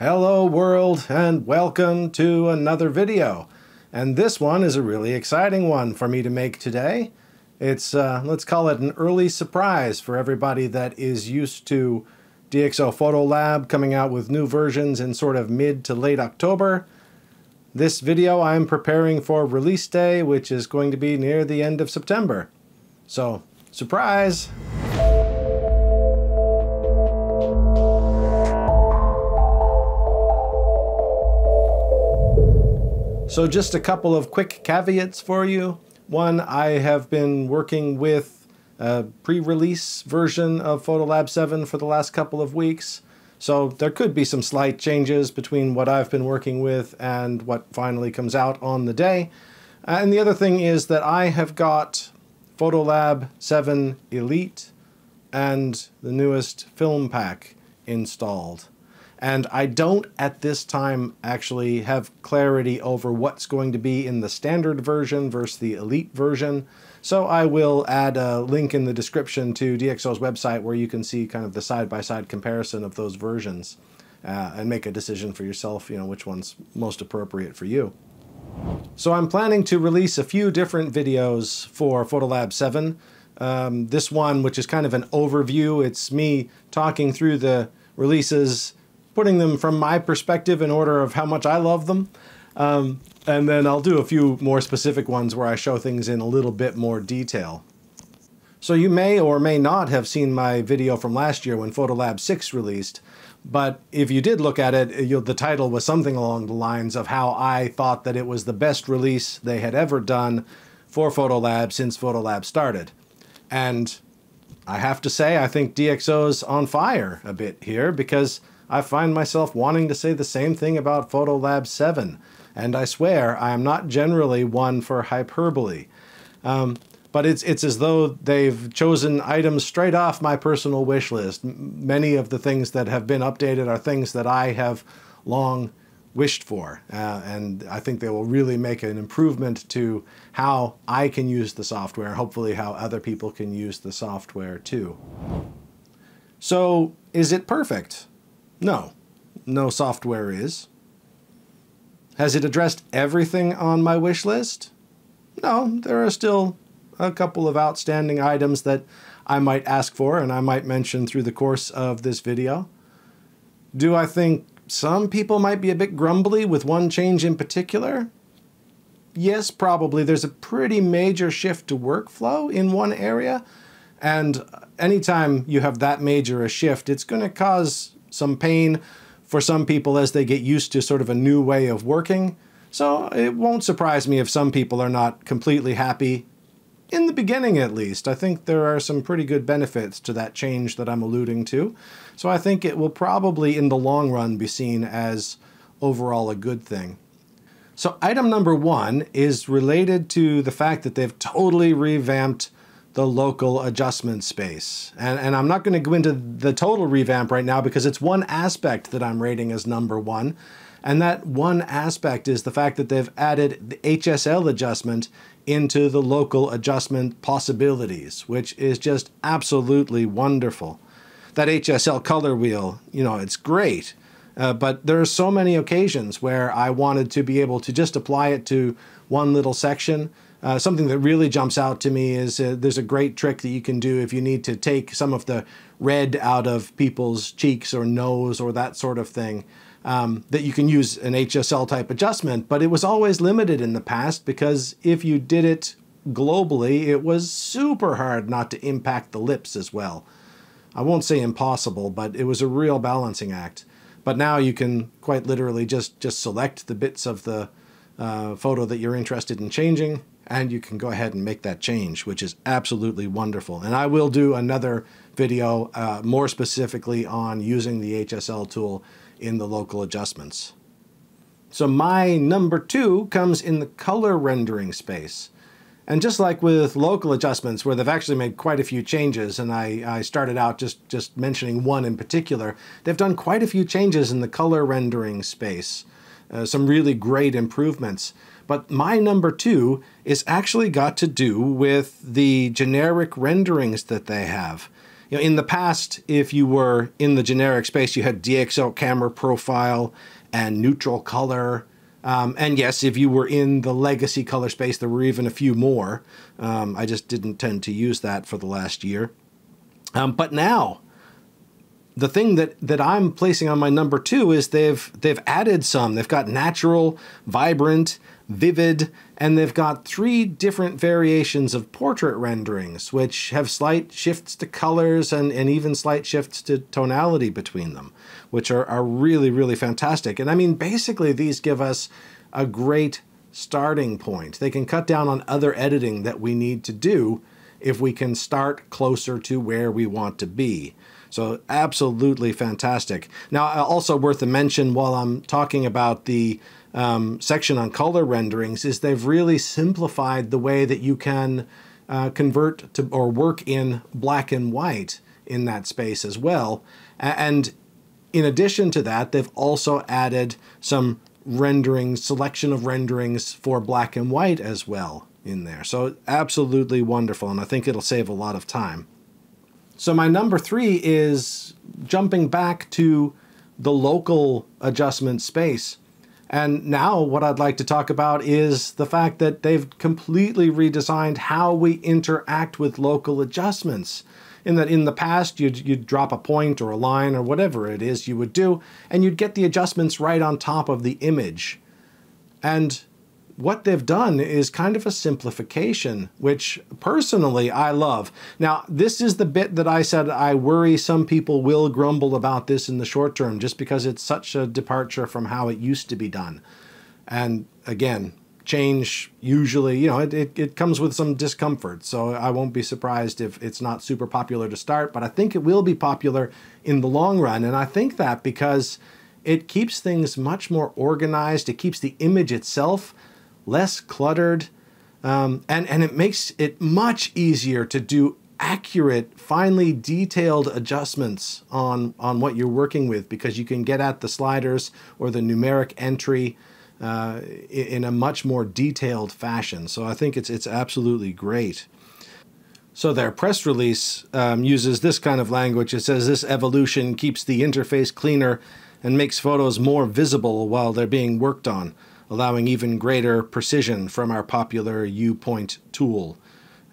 Hello world and welcome to another video. And this one is a really exciting one for me to make today. It's, uh, let's call it an early surprise for everybody that is used to DxO Photo Lab coming out with new versions in sort of mid to late October. This video I'm preparing for release day, which is going to be near the end of September. So, surprise! So just a couple of quick caveats for you. One, I have been working with a pre-release version of Photolab 7 for the last couple of weeks. So there could be some slight changes between what I've been working with and what finally comes out on the day. Uh, and the other thing is that I have got Photolab 7 Elite and the newest film pack installed. And I don't at this time actually have clarity over what's going to be in the standard version versus the elite version. So I will add a link in the description to DxO's website where you can see kind of the side-by-side -side comparison of those versions uh, and make a decision for yourself, you know, which one's most appropriate for you. So I'm planning to release a few different videos for Photolab 7. Um, this one, which is kind of an overview, it's me talking through the releases putting them from my perspective in order of how much I love them. Um, and then I'll do a few more specific ones where I show things in a little bit more detail. So you may or may not have seen my video from last year when Photolab 6 released, but if you did look at it, the title was something along the lines of how I thought that it was the best release they had ever done for Photolab since Photolab started. And I have to say, I think DxO's on fire a bit here because I find myself wanting to say the same thing about Photolab 7, and I swear I am not generally one for hyperbole. Um, but it's, it's as though they've chosen items straight off my personal wish list. Many of the things that have been updated are things that I have long wished for. Uh, and I think they will really make an improvement to how I can use the software, hopefully how other people can use the software too. So is it perfect? No, no software is. Has it addressed everything on my wish list? No, there are still a couple of outstanding items that I might ask for and I might mention through the course of this video. Do I think some people might be a bit grumbly with one change in particular? Yes, probably. There's a pretty major shift to workflow in one area, and anytime you have that major a shift, it's going to cause some pain for some people as they get used to sort of a new way of working. So it won't surprise me if some people are not completely happy, in the beginning at least. I think there are some pretty good benefits to that change that I'm alluding to. So I think it will probably, in the long run, be seen as overall a good thing. So item number one is related to the fact that they've totally revamped the local adjustment space. And, and I'm not going to go into the total revamp right now because it's one aspect that I'm rating as number one. And that one aspect is the fact that they've added the HSL adjustment into the local adjustment possibilities, which is just absolutely wonderful. That HSL color wheel, you know, it's great. Uh, but there are so many occasions where I wanted to be able to just apply it to one little section uh, something that really jumps out to me is uh, there's a great trick that you can do if you need to take some of the red out of people's cheeks or nose or that sort of thing. Um, that you can use an HSL type adjustment, but it was always limited in the past because if you did it globally, it was super hard not to impact the lips as well. I won't say impossible, but it was a real balancing act. But now you can quite literally just, just select the bits of the uh, photo that you're interested in changing, and you can go ahead and make that change, which is absolutely wonderful. And I will do another video uh, more specifically on using the HSL tool in the local adjustments. So my number two comes in the color rendering space. And just like with local adjustments, where they've actually made quite a few changes, and I, I, started out just, just mentioning one in particular, they've done quite a few changes in the color rendering space. Uh, some really great improvements. But my number two is actually got to do with the generic renderings that they have. you know, in the past, if you were in the generic space, you had DxO camera profile and neutral color. Um, and yes, if you were in the legacy color space, there were even a few more. Um, I just didn't tend to use that for the last year. Um, but now, the thing that that I'm placing on my number two is they've they've added some. They've got natural, vibrant, vivid, and they've got three different variations of portrait renderings, which have slight shifts to colors and, and even slight shifts to tonality between them, which are, are really, really fantastic. And I mean, basically, these give us a great starting point. They can cut down on other editing that we need to do if we can start closer to where we want to be. So absolutely fantastic. Now, also worth a mention while I'm talking about the um, section on color renderings is they've really simplified the way that you can uh, convert to or work in black and white in that space as well. And in addition to that, they've also added some renderings, selection of renderings for black and white as well in there. So absolutely wonderful, and I think it'll save a lot of time. So my number three is jumping back to the local adjustment space. And now what I'd like to talk about is the fact that they've completely redesigned how we interact with local adjustments. In that in the past, you'd, you'd drop a point or a line or whatever it is you would do, and you'd get the adjustments right on top of the image. And what they've done is kind of a simplification, which personally I love. Now, this is the bit that I said I worry some people will grumble about this in the short term just because it's such a departure from how it used to be done. And again, change usually, you know, it, it, it comes with some discomfort. So I won't be surprised if it's not super popular to start, but I think it will be popular in the long run. And I think that because it keeps things much more organized, it keeps the image itself less cluttered, um, and, and it makes it much easier to do accurate, finely detailed adjustments on, on what you're working with because you can get at the sliders or the numeric entry uh, in a much more detailed fashion. So I think it's, it's absolutely great. So their press release um, uses this kind of language. It says this evolution keeps the interface cleaner and makes photos more visible while they're being worked on allowing even greater precision from our popular U-point tool.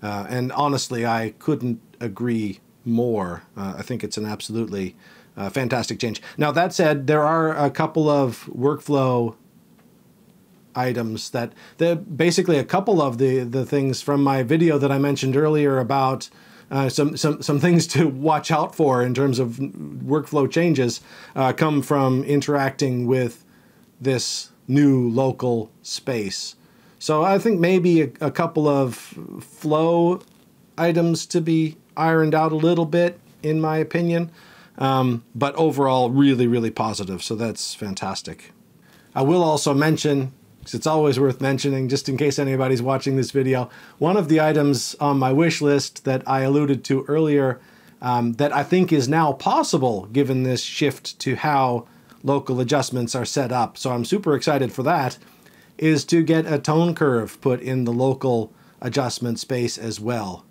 Uh, and honestly, I couldn't agree more. Uh, I think it's an absolutely uh, fantastic change. Now, that said, there are a couple of workflow items that the basically a couple of the the things from my video that I mentioned earlier about uh, some some some things to watch out for in terms of workflow changes uh, come from interacting with this new local space. So I think maybe a, a couple of flow items to be ironed out a little bit, in my opinion. Um, but overall, really, really positive. So that's fantastic. I will also mention, because it's always worth mentioning, just in case anybody's watching this video, one of the items on my wish list that I alluded to earlier um, that I think is now possible given this shift to how local adjustments are set up. So I'm super excited for that, is to get a tone curve put in the local adjustment space as well.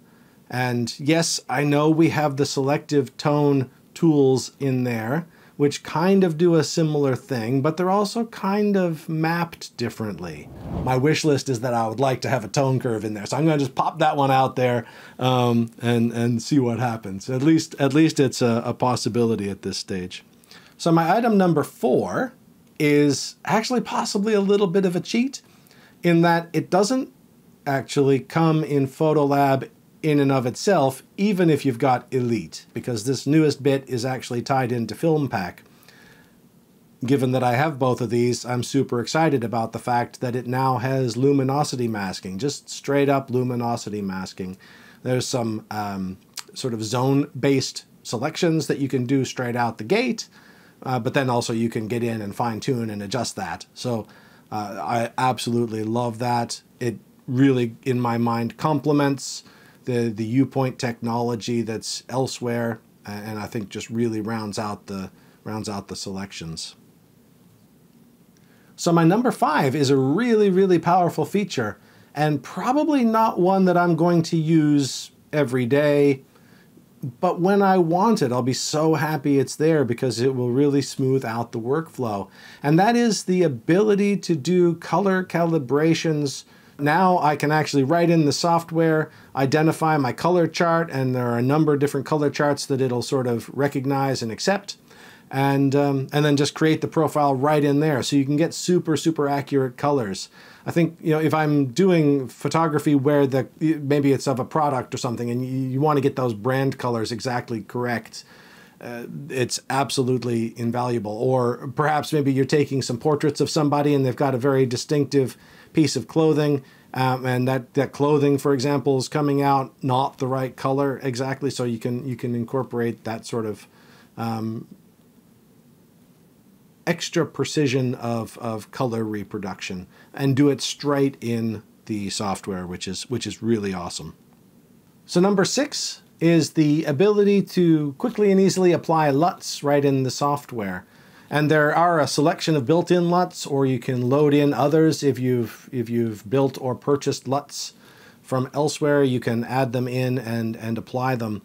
And yes, I know we have the selective tone tools in there, which kind of do a similar thing, but they're also kind of mapped differently. My wish list is that I would like to have a tone curve in there, so I'm going to just pop that one out there um, and and see what happens. At least at least it's a, a possibility at this stage. So my item number four is actually possibly a little bit of a cheat in that it doesn't actually come in Photolab in and of itself, even if you've got Elite, because this newest bit is actually tied into FilmPack. Given that I have both of these, I'm super excited about the fact that it now has luminosity masking, just straight up luminosity masking. There's some um, sort of zone-based selections that you can do straight out the gate, uh, but then also you can get in and fine tune and adjust that. So uh, I absolutely love that. It really, in my mind, complements the the U-point technology that's elsewhere, and I think just really rounds out the rounds out the selections. So my number five is a really, really powerful feature, and probably not one that I'm going to use every day but when I want it, I'll be so happy it's there because it will really smooth out the workflow. And that is the ability to do color calibrations. Now I can actually right in the software, identify my color chart, and there are a number of different color charts that it'll sort of recognize and accept. And, um, and then just create the profile right in there. So you can get super, super accurate colors. I think you know if I'm doing photography where the maybe it's of a product or something, and you, you want to get those brand colors exactly correct. Uh, it's absolutely invaluable. Or perhaps maybe you're taking some portraits of somebody and they've got a very distinctive piece of clothing, um, and that, that clothing, for example, is coming out not the right color exactly. So you can you can incorporate that sort of um, extra precision of, of color reproduction and do it straight in the software, which is, which is really awesome. So number six is the ability to quickly and easily apply LUTs right in the software. And there are a selection of built-in LUTs, or you can load in others if you've, if you've built or purchased LUTs from elsewhere. You can add them in and, and apply them.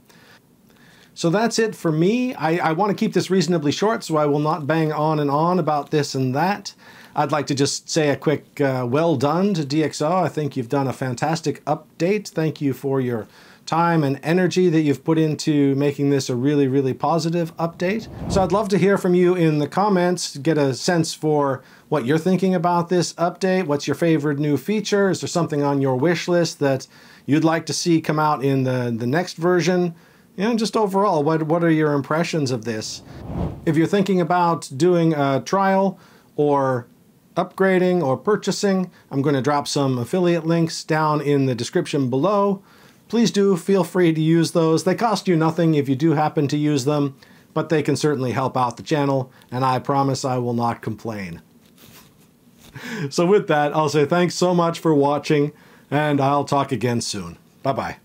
So that's it for me. I, I want to keep this reasonably short, so I will not bang on and on about this and that. I'd like to just say a quick uh, well done to DxO. I think you've done a fantastic update. Thank you for your time and energy that you've put into making this a really, really positive update. So I'd love to hear from you in the comments, get a sense for what you're thinking about this update. What's your favorite new feature? Is there something on your wish list that you'd like to see come out in the, the next version? And just overall, what, what are your impressions of this? If you're thinking about doing a trial or upgrading or purchasing, I'm going to drop some affiliate links down in the description below. Please do feel free to use those. They cost you nothing if you do happen to use them, but they can certainly help out the channel, and I promise I will not complain. so with that, I'll say thanks so much for watching, and I'll talk again soon. Bye-bye.